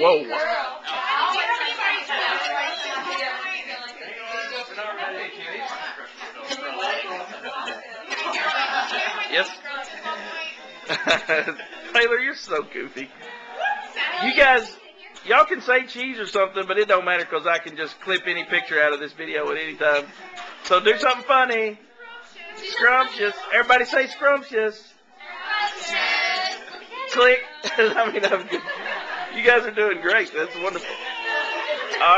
Whoa. Yes. Taylor, you're so goofy. You guys, y'all can say cheese or something, but it don't matter because I can just clip any picture out of this video at any time. So do something funny. Scrumptious. Everybody say scrumptious. Click. I mean, I'm. You guys are doing great. That's wonderful. All right.